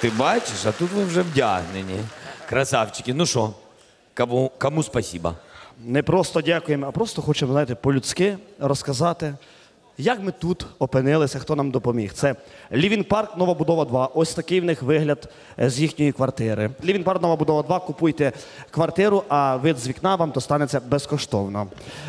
Ти бачиш, а тут ви вже вдягнені. Красавчики. Ну що, кому, кому спасіба? Не просто дякуємо, а просто хочемо, знаєте, по-людськи розказати, як ми тут опинилися, хто нам допоміг. Це Лівін Парк, нова будова 2. Ось такий в них вигляд е, з їхньої квартири. Лівін Парк, нова будова 2. Купуйте квартиру, а вид з вікна вам достанеться безкоштовно.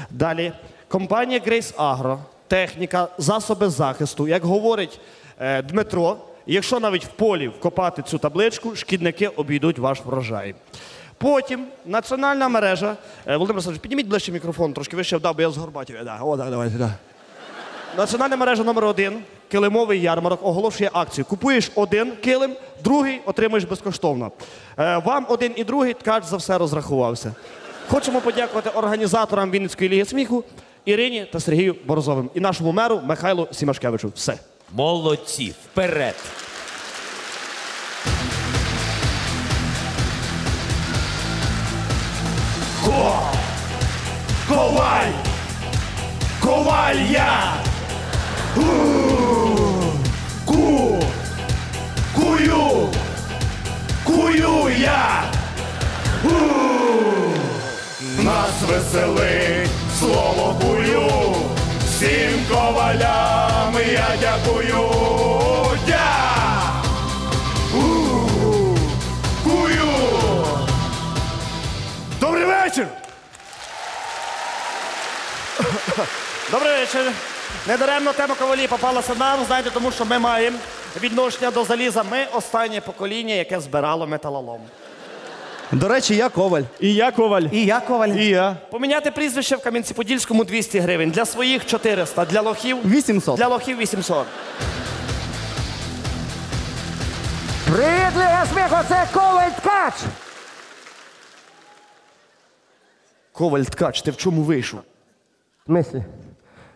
Далі компанія Grace Agro, техніка, засоби захисту. Як говорить е, Дмитро, якщо навіть в полі вкопати цю табличку, шкідники обійдуть ваш врожай. Потім національна мережа. Е, Володимир Олександрович, підніміть ближче мікрофон, трошки вище вдав, бо я згорбатів. Да. О, так, давайте, да. Національна мережа номер один, килимовий ярмарок, оголошує акцію. Купуєш один килим, другий отримуєш безкоштовно. Е, Вам один і другий ткач за все розрахувався. Хочемо подякувати організаторам Вінницької ліги сміху Ірині та Сергію Борозовим і нашому меру Михайлу Сімашкевичу. Все. Молодці, вперед. Ко! Коваль! Коваль я! У! Ку! Кую! Кую я! У! Нас веселить слово кую! Всім ковалям я дякую! Я! Кую! Добрий вечір! Добрий вечір. Недаремно тема ковалі попалася нам, знаєте, тому що ми маємо відношення до заліза. Ми останнє покоління, яке збирало металолом. До речі, я коваль. І я коваль. І я коваль. І я. Поміняти прізвище в Кам'янці-Подільському 200 гривень. Для своїх 400, для лохів 800. Для лохів 800. Привіт, Ліга сміху, це Коваль Ткач. Коваль ткач, ти в чому вийшов? В смислі?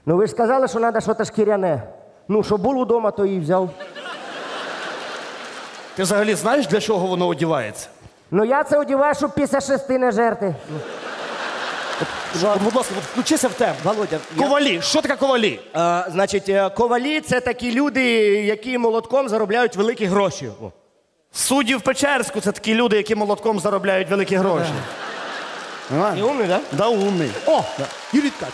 Ну ви ж сказали, що треба щось шкіряне. Ну, що було вдома, то і взяв. Ти взагалі знаєш, для чого воно одягається? Ну я це одіваю, щоб після шести не жерти. Будь ласка, включися в тему. Володя, Ковалі, що таке ковалі? А, значить, е, ковалі це такі люди, які молотком заробляють великі гроші. О. Судді в Печерську це такі люди, які молотком заробляють великі гроші. І умний, так? Да, умний. О, Юрій Ткач,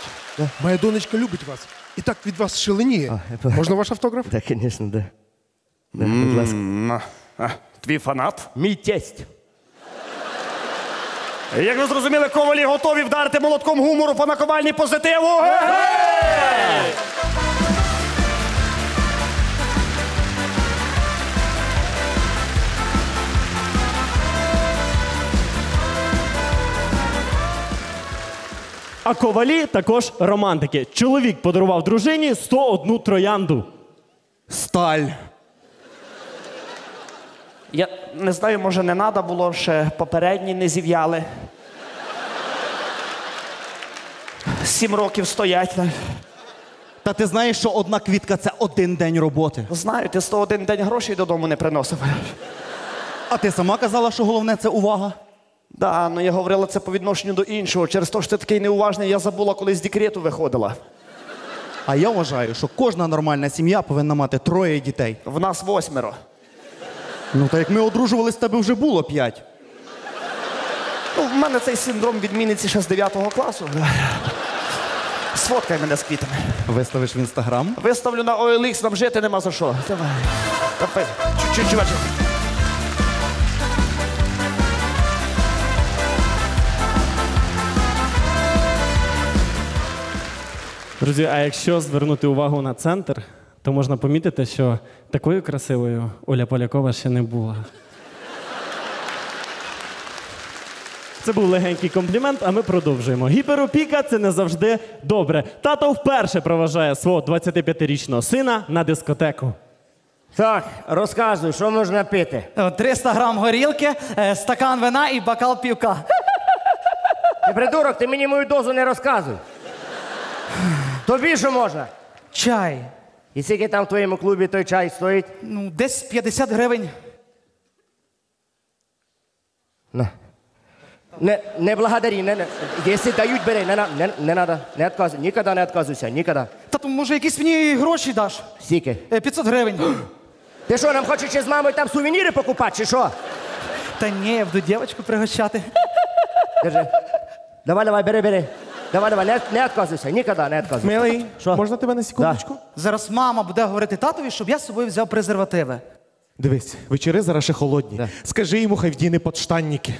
моя донечка любить вас. І так від вас шаленіє. Можна ваш автограф? Так, звісно, да. Да, будь ласка. А, Твій фанат. Мій тесть. Як ви зрозуміли, ковалі готові вдарити молотком гумору по наковальні позитиву. А ковалі також романтики. Чоловік подарував дружині 101 троянду. Сталь. Я не знаю, може не треба було ще попередні не зів'яли. Сім років стоять. Та ти знаєш, що одна квітка це один день роботи. Знаю, ти 101 день грошей додому не приносив. А ти сама казала, що головне це увага. Да, ну я говорила це по відношенню до іншого. Через те, що ти такий неуважний, я забула, коли з декрету виходила. А я вважаю, що кожна нормальна сім'я повинна мати троє дітей. В нас восьмеро. Ну, та як ми одружувались, тебе вже було п'ять. Ну, в мене цей синдром відмінниці ще з 9 класу. Сфоткай мене з квітами. Виставиш в інстаграм. Виставлю на OLX, нам жити нема за що. Давай. Давай. Чуть-чуть, чуваче. Друзі, а якщо звернути увагу на центр, то можна помітити, що такою красивою Оля Полякова ще не була. Це був легенький комплімент, а ми продовжуємо. Гіперопіка це не завжди добре. Тато вперше проважає свого 25-річного сина на дискотеку. Так, розказуй, що можна пити. Е, 300 грам горілки, е, стакан вина і бокал півка. Ти придурок, ти мені мою дозу не розказуй. Тобі що можна? Чай. І скільки там в твоєму клубі той чай стоїть? Ну, десь 50 гривень. На. Не, не благодари, не, не. Якщо дають, бери, не, на- не, не надо, не відказуй, ніколи не відказуйся, ніколи. Та то, може, якісь мені гроші даш? Скільки? Е, 500 гривень. Ти що, нам хочеш ще з мамою там сувеніри покупати, чи що? Та ні, я буду дівчинку пригощати. Держи. Давай, давай, бери, бери. Давай, давай, не, не відказуйся, ніколи не відказуйся. Милий, Що? можна тебе на секундочку? Зараз мама буде говорити татові, щоб я з собою взяв презервативи. Дивись, вечори зараз ще холодні. Скажи йому, хай вдіне подштанники.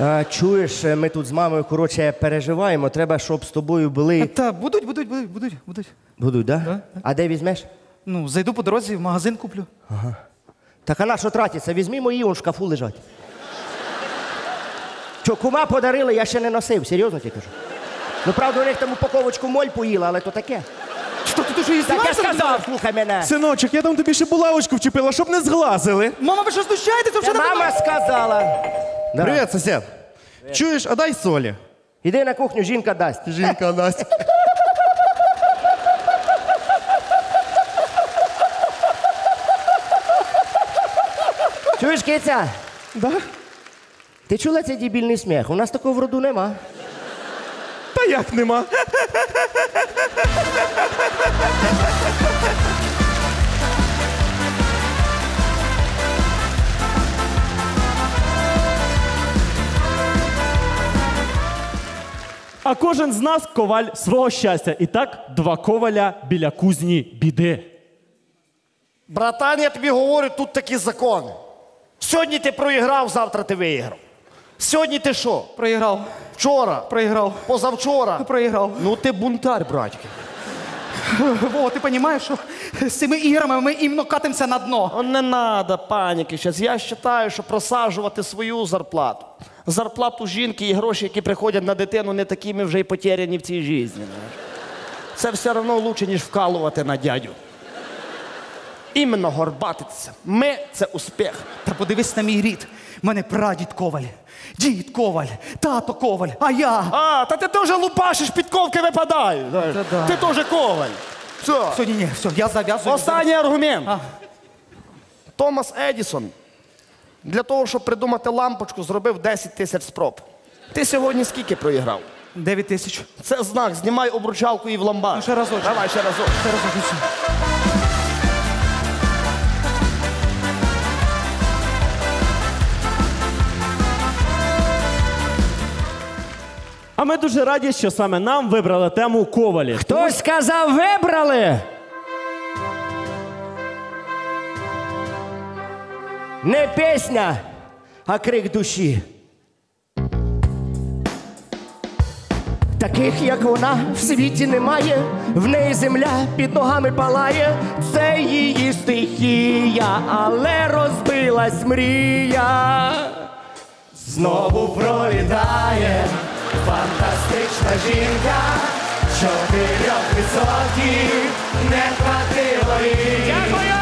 А, чуєш, ми тут з мамою, коротше, переживаємо. Треба, щоб з тобою були. Та будуть, будуть, будуть, будуть, будуть. Будуть, да? А де візьмеш? Ну, зайду по дорозі, в магазин куплю. Так а на що тратиться? Візьми мої, он в шкафу лежать. Що, кума подарили, я ще не носив, серйозно ті кажу. Ну, правда, у них там упаковочку моль поїла, але то таке. Що ти дуже Так я сказав, слухай мене. Синочок, я там тобі ще булавочку вчепила, щоб не зглазили. Мама, ви що знущаєтеся? Це Вже не мама сказала. Да. Привіт, сусід. Чуєш, а дай солі. Іди на кухню, жінка дасть. Жінка дасть. Чуєш, киця? Да? Ти чула цей дебільний сміх? У нас такого в роду нема. Та як нема? А кожен з нас коваль свого щастя. І так, два коваля біля кузні біди. Братан, я тобі говорю, тут такі закони. Сьогодні ти проіграв, завтра ти виграв. Сьогодні ти що? Проіграв. Вчора? Проіграв. Позавчора? Проіграв. Ну ти бунтар, братьки. Вова, ти розумієш, що з цими іграми ми іменно катимося на дно. О, Не треба паніки. Щас. Я вважаю, що просаджувати свою зарплату. Зарплату жінки і гроші, які приходять на дитину, не такими вже й потеряні в цій житті. Це все одно краще, ніж вкалувати на дядю. Іменно горбатитися. Ми це успіх. Та подивись на мій рід. У мене прадід коваль, дід коваль, тато коваль, а я. А, та ти теж лупашиш, підковки випадають. Та-да. Ти теж коваль. Все. Все, ні, ні, все, я зав'язую. Останній аргумент. А. Томас Едісон для того, щоб придумати лампочку, зробив 10 тисяч спроб. Ти сьогодні скільки проіграв? 9 тисяч. Це знак, знімай обручалку і в ломбард. Ну, ще разочок. Давай ще разок. Ще раз А ми дуже раді, що саме нам вибрали тему ковалі. Хтось сказав, вибрали. Не пісня, а крик душі. Таких, як вона, в світі немає, в неї земля під ногами палає, це її стихія, але розбилась мрія. Знову пролітає фантастична жінка, чотирьох відсотків не хватило їй. Дякуємо!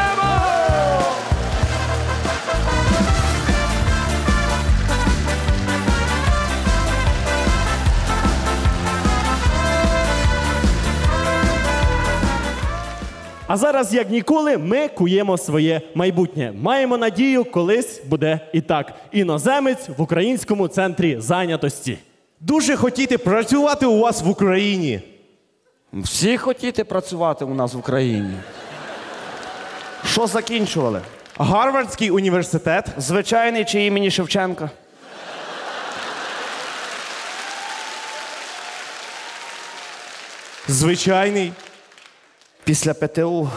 А зараз, як ніколи, ми куємо своє майбутнє. Маємо надію, колись буде і так. Іноземець в українському центрі зайнятості. Дуже хотіти працювати у вас в Україні. Всі хотіти працювати у нас в Україні. Що закінчували? Гарвардський університет. Звичайний чи імені Шевченка? Звичайний. Після ПТУ.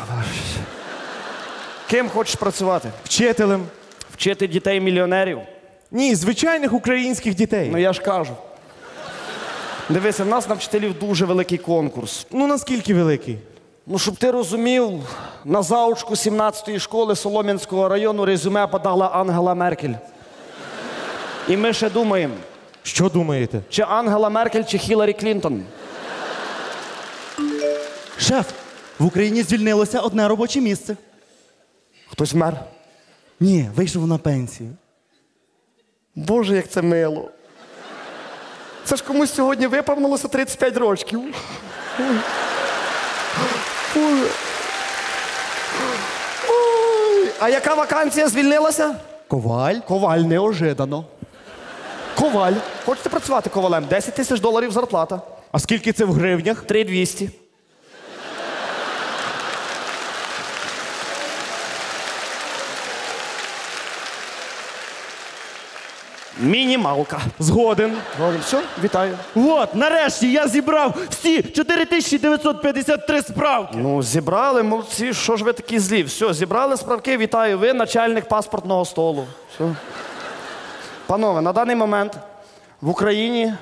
Ким хочеш працювати? Вчителем. Вчити дітей мільйонерів? Ні, звичайних українських дітей. Ну я ж кажу. Дивися, в нас на вчителів дуже великий конкурс. Ну наскільки великий? Ну, щоб ти розумів, на заучку 17-ї школи Солом'янського району резюме подала Ангела Меркель. І ми ще думаємо, Що думаєте? чи Ангела Меркель, чи Хіларі Клінтон. Шеф, в Україні звільнилося одне робоче місце. Хтось мер. Ні, вийшов на пенсію. Боже, як це мило. Це ж комусь сьогодні виповнилося 35 років. Ой. Ой. А яка вакансія звільнилася? Коваль. Коваль неожидано. Коваль. Хочете працювати ковалем? 10 тисяч доларів зарплата. А скільки це в гривнях? 3200. Мінімалка. Згоден. Згоден. Все, вітаю. От, нарешті я зібрав всі 4953 справки. Ну, зібрали, молодці, що ж ви такі злі? Все, зібрали справки, вітаю. Ви начальник паспортного столу. Все. Панове, на даний момент в Україні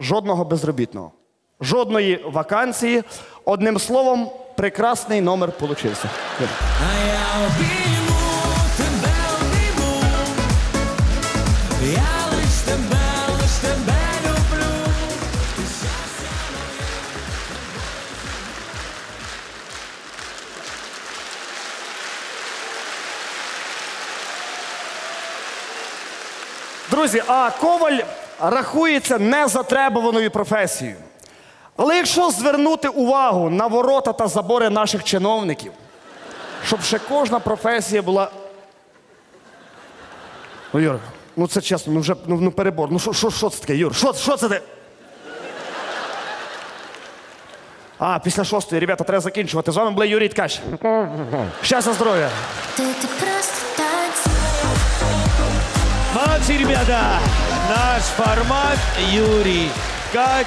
жодного безробітного, жодної вакансії. Одним словом, прекрасний номер получився. Друзі, а коваль рахується незатребуваною професією. Але якщо звернути увагу на ворота та забори наших чиновників, щоб ще кожна професія була. Ну, Юр, ну це чесно, ну вже ну, ну перебор. Ну що, це таке, Юр? Що, це? А, після шостої, ребята, треба закінчувати. З вами були Юрій Ткач. Щастя, здоров'я. Молодцы, ребята! Наш формат Юрий Ткач